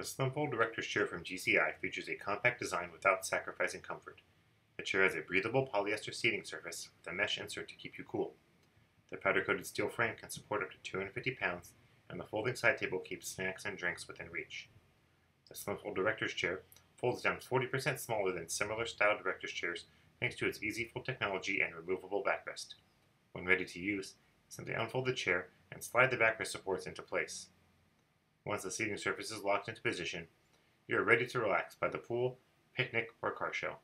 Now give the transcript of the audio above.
The Slimfold Director's Chair from GCI features a compact design without sacrificing comfort. The chair has a breathable polyester seating surface with a mesh insert to keep you cool. The powder-coated steel frame can support up to 250 pounds, and the folding side table keeps snacks and drinks within reach. The Slimfold Director's Chair folds down 40% smaller than similar style director's chairs thanks to its easy fold technology and removable backrest. When ready to use, simply unfold the chair and slide the backrest supports into place. Once the seating surface is locked into position, you are ready to relax by the pool, picnic, or car show.